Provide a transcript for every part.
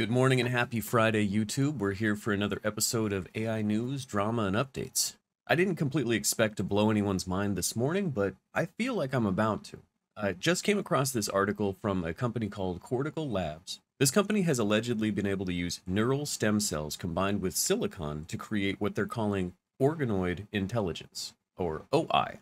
Good morning and happy Friday, YouTube. We're here for another episode of AI News, Drama, and Updates. I didn't completely expect to blow anyone's mind this morning, but I feel like I'm about to. I just came across this article from a company called Cortical Labs. This company has allegedly been able to use neural stem cells combined with silicon to create what they're calling organoid intelligence, or OI.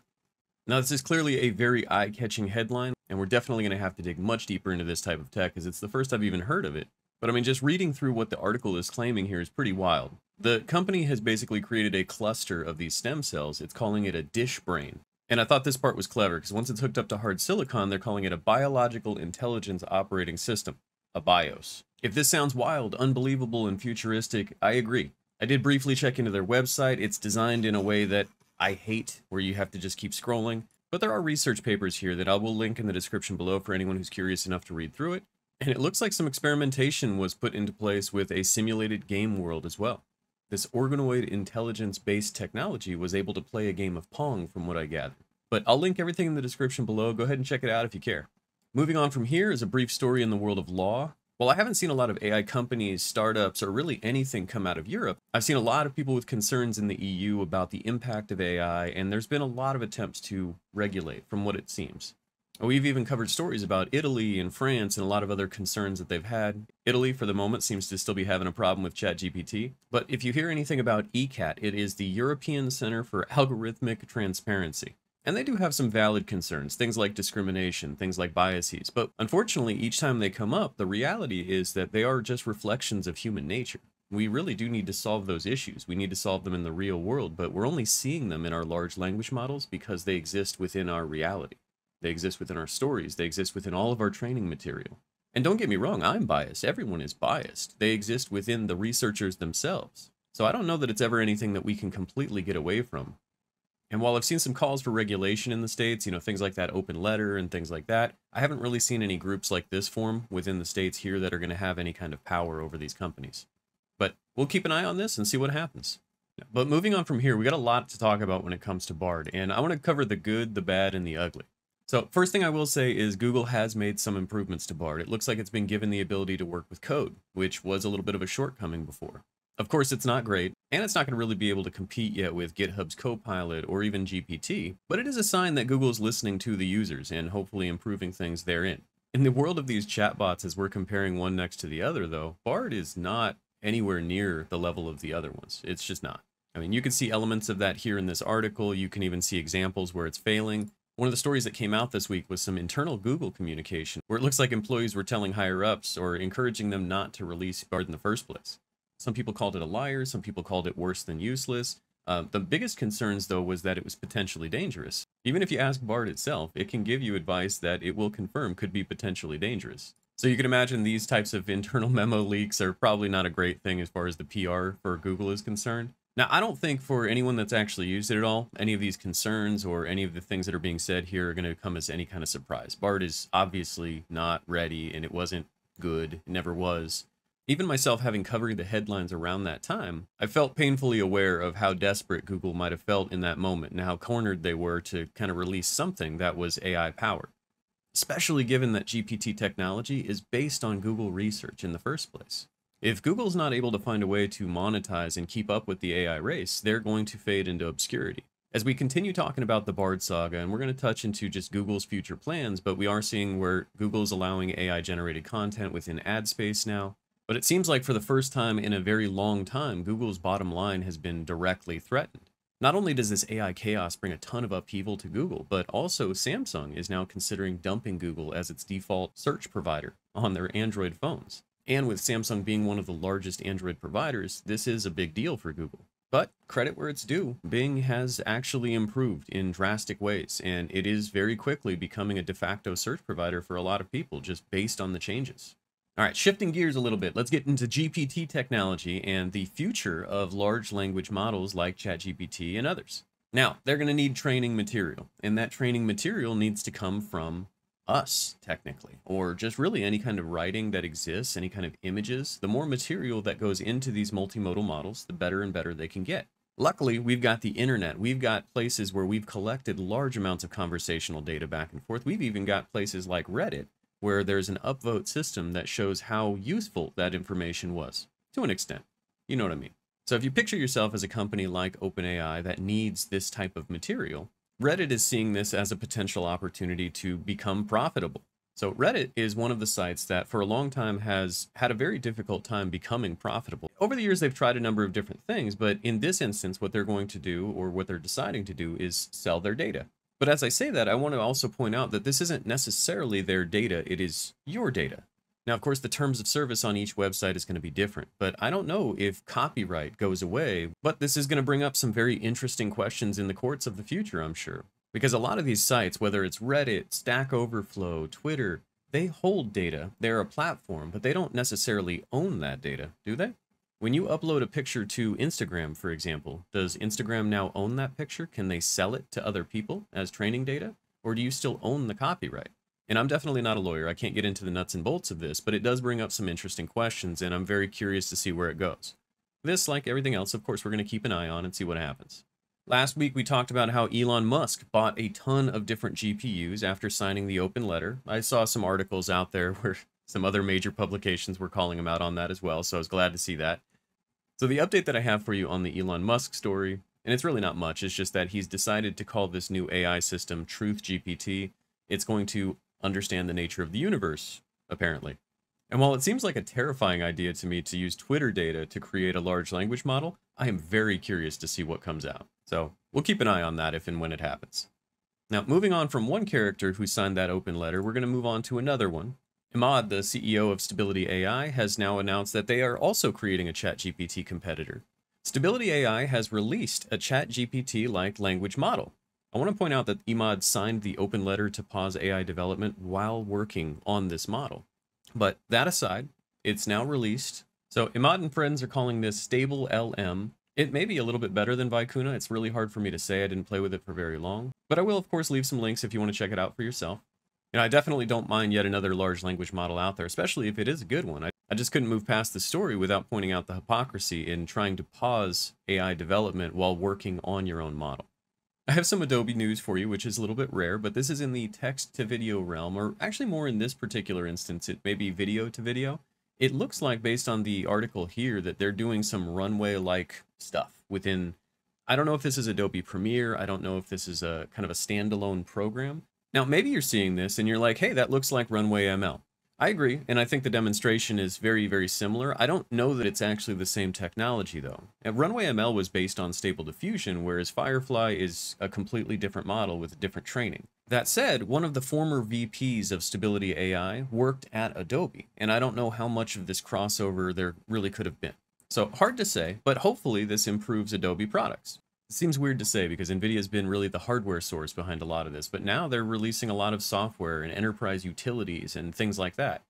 Now, this is clearly a very eye catching headline, and we're definitely going to have to dig much deeper into this type of tech because it's the first I've even heard of it. But I mean, just reading through what the article is claiming here is pretty wild. The company has basically created a cluster of these stem cells. It's calling it a dish brain. And I thought this part was clever because once it's hooked up to hard silicon, they're calling it a biological intelligence operating system, a BIOS. If this sounds wild, unbelievable, and futuristic, I agree. I did briefly check into their website. It's designed in a way that I hate, where you have to just keep scrolling. But there are research papers here that I will link in the description below for anyone who's curious enough to read through it. And it looks like some experimentation was put into place with a simulated game world as well. This organoid intelligence-based technology was able to play a game of Pong from what I gathered. But I'll link everything in the description below. Go ahead and check it out if you care. Moving on from here is a brief story in the world of law. While I haven't seen a lot of AI companies, startups, or really anything come out of Europe, I've seen a lot of people with concerns in the EU about the impact of AI, and there's been a lot of attempts to regulate from what it seems. We've even covered stories about Italy and France and a lot of other concerns that they've had. Italy, for the moment, seems to still be having a problem with ChatGPT. But if you hear anything about ECAT, it is the European Center for Algorithmic Transparency. And they do have some valid concerns, things like discrimination, things like biases. But unfortunately, each time they come up, the reality is that they are just reflections of human nature. We really do need to solve those issues. We need to solve them in the real world, but we're only seeing them in our large language models because they exist within our reality. They exist within our stories. They exist within all of our training material. And don't get me wrong, I'm biased. Everyone is biased. They exist within the researchers themselves. So I don't know that it's ever anything that we can completely get away from. And while I've seen some calls for regulation in the States, you know, things like that open letter and things like that, I haven't really seen any groups like this form within the States here that are going to have any kind of power over these companies. But we'll keep an eye on this and see what happens. But moving on from here, we got a lot to talk about when it comes to Bard, and I want to cover the good, the bad, and the ugly. So first thing I will say is Google has made some improvements to Bard. It looks like it's been given the ability to work with code, which was a little bit of a shortcoming before. Of course, it's not great, and it's not going to really be able to compete yet with GitHub's Copilot or even GPT, but it is a sign that Google is listening to the users and hopefully improving things therein. In the world of these chatbots, as we're comparing one next to the other, though, Bard is not anywhere near the level of the other ones. It's just not. I mean, you can see elements of that here in this article. You can even see examples where it's failing. One of the stories that came out this week was some internal Google communication where it looks like employees were telling higher ups or encouraging them not to release Bard in the first place. Some people called it a liar, some people called it worse than useless. Uh, the biggest concerns, though, was that it was potentially dangerous. Even if you ask Bard itself, it can give you advice that it will confirm could be potentially dangerous. So you can imagine these types of internal memo leaks are probably not a great thing as far as the PR for Google is concerned. Now, I don't think for anyone that's actually used it at all, any of these concerns or any of the things that are being said here are going to come as any kind of surprise. Bard is obviously not ready and it wasn't good, it never was. Even myself having covered the headlines around that time, I felt painfully aware of how desperate Google might have felt in that moment and how cornered they were to kind of release something that was AI powered. Especially given that GPT technology is based on Google research in the first place. If Google's not able to find a way to monetize and keep up with the AI race, they're going to fade into obscurity. As we continue talking about the Bard saga, and we're going to touch into just Google's future plans, but we are seeing where Google's allowing AI generated content within ad space now. But it seems like for the first time in a very long time, Google's bottom line has been directly threatened. Not only does this AI chaos bring a ton of upheaval to Google, but also Samsung is now considering dumping Google as its default search provider on their Android phones. And with Samsung being one of the largest Android providers, this is a big deal for Google. But credit where it's due, Bing has actually improved in drastic ways, and it is very quickly becoming a de facto search provider for a lot of people just based on the changes. All right, shifting gears a little bit, let's get into GPT technology and the future of large language models like ChatGPT and others. Now, they're going to need training material, and that training material needs to come from us, technically, or just really any kind of writing that exists, any kind of images, the more material that goes into these multimodal models, the better and better they can get. Luckily, we've got the internet. We've got places where we've collected large amounts of conversational data back and forth. We've even got places like Reddit where there's an upvote system that shows how useful that information was, to an extent. You know what I mean. So if you picture yourself as a company like OpenAI that needs this type of material, Reddit is seeing this as a potential opportunity to become profitable. So Reddit is one of the sites that for a long time has had a very difficult time becoming profitable. Over the years, they've tried a number of different things, but in this instance, what they're going to do or what they're deciding to do is sell their data. But as I say that, I want to also point out that this isn't necessarily their data, it is your data. Now, of course, the terms of service on each website is going to be different, but I don't know if copyright goes away, but this is going to bring up some very interesting questions in the courts of the future, I'm sure. Because a lot of these sites, whether it's Reddit, Stack Overflow, Twitter, they hold data. They're a platform, but they don't necessarily own that data, do they? When you upload a picture to Instagram, for example, does Instagram now own that picture? Can they sell it to other people as training data? Or do you still own the copyright? And I'm definitely not a lawyer. I can't get into the nuts and bolts of this, but it does bring up some interesting questions, and I'm very curious to see where it goes. This, like everything else, of course, we're going to keep an eye on and see what happens. Last week, we talked about how Elon Musk bought a ton of different GPUs after signing the open letter. I saw some articles out there where some other major publications were calling him out on that as well, so I was glad to see that. So the update that I have for you on the Elon Musk story, and it's really not much, it's just that he's decided to call this new AI system Truth GPT. It's going to understand the nature of the universe, apparently. And while it seems like a terrifying idea to me to use Twitter data to create a large language model, I am very curious to see what comes out. So we'll keep an eye on that if and when it happens. Now, moving on from one character who signed that open letter, we're going to move on to another one. Emad, the CEO of Stability AI, has now announced that they are also creating a ChatGPT competitor. Stability AI has released a ChatGPT-like language model. I want to point out that Emad signed the open letter to pause AI development while working on this model. But that aside, it's now released. So Emad and friends are calling this Stable LM, it may be a little bit better than Vicuna. It's really hard for me to say. I didn't play with it for very long. But I will, of course, leave some links if you want to check it out for yourself. You know, I definitely don't mind yet another large language model out there, especially if it is a good one. I, I just couldn't move past the story without pointing out the hypocrisy in trying to pause AI development while working on your own model. I have some Adobe news for you, which is a little bit rare, but this is in the text to video realm, or actually more in this particular instance, it may be video to video. It looks like, based on the article here, that they're doing some runway-like stuff within... I don't know if this is Adobe Premiere. I don't know if this is a kind of a standalone program. Now, maybe you're seeing this and you're like, hey, that looks like Runway ML. I agree, and I think the demonstration is very, very similar. I don't know that it's actually the same technology, though. And Runway ML was based on Stable Diffusion, whereas Firefly is a completely different model with different training. That said, one of the former VPs of Stability AI worked at Adobe, and I don't know how much of this crossover there really could have been. So hard to say, but hopefully this improves Adobe products. Seems weird to say because NVIDIA's been really the hardware source behind a lot of this, but now they're releasing a lot of software and enterprise utilities and things like that.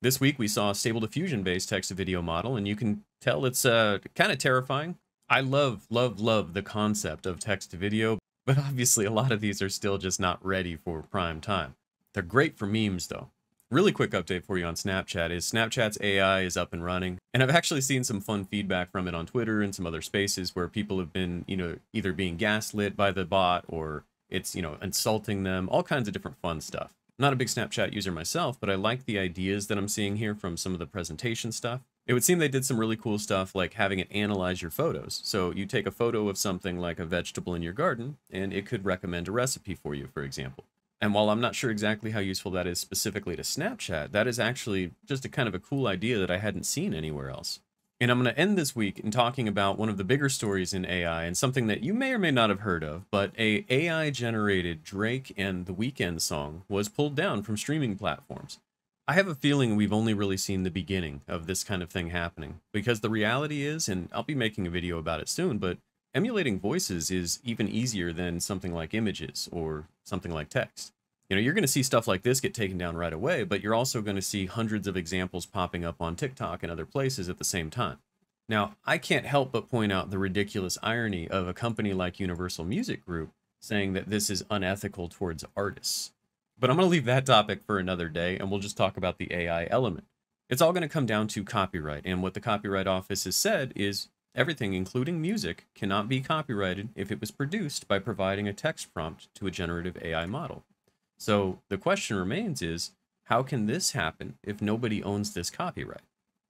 This week we saw a Stable Diffusion-based text-to-video model, and you can tell it's uh, kind of terrifying. I love, love, love the concept of text-to-video, but obviously a lot of these are still just not ready for prime time. They're great for memes, though. Really quick update for you on Snapchat is Snapchat's AI is up and running. And I've actually seen some fun feedback from it on Twitter and some other spaces where people have been, you know, either being gaslit by the bot or it's, you know, insulting them, all kinds of different fun stuff. I'm not a big Snapchat user myself, but I like the ideas that I'm seeing here from some of the presentation stuff. It would seem they did some really cool stuff like having it analyze your photos. So you take a photo of something like a vegetable in your garden, and it could recommend a recipe for you, for example. And while I'm not sure exactly how useful that is specifically to Snapchat, that is actually just a kind of a cool idea that I hadn't seen anywhere else. And I'm going to end this week in talking about one of the bigger stories in AI and something that you may or may not have heard of, but a AI generated Drake and The Weeknd song was pulled down from streaming platforms. I have a feeling we've only really seen the beginning of this kind of thing happening because the reality is, and I'll be making a video about it soon, but emulating voices is even easier than something like images or something like text. You know, you're going to see stuff like this get taken down right away, but you're also going to see hundreds of examples popping up on TikTok and other places at the same time. Now, I can't help but point out the ridiculous irony of a company like Universal Music Group saying that this is unethical towards artists. But I'm going to leave that topic for another day, and we'll just talk about the AI element. It's all going to come down to copyright, and what the Copyright Office has said is everything, including music, cannot be copyrighted if it was produced by providing a text prompt to a generative AI model. So the question remains is, how can this happen if nobody owns this copyright?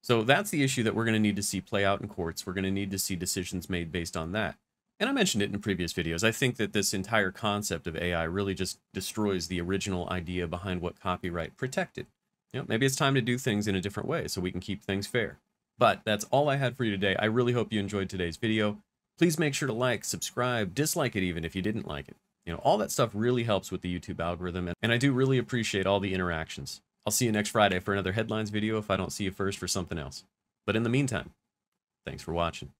So that's the issue that we're going to need to see play out in courts. We're going to need to see decisions made based on that. And I mentioned it in previous videos. I think that this entire concept of AI really just destroys the original idea behind what copyright protected. You know, maybe it's time to do things in a different way so we can keep things fair. But that's all I had for you today. I really hope you enjoyed today's video. Please make sure to like, subscribe, dislike it even if you didn't like it. You know, all that stuff really helps with the YouTube algorithm, and I do really appreciate all the interactions. I'll see you next Friday for another headlines video if I don't see you first for something else. But in the meantime, thanks for watching.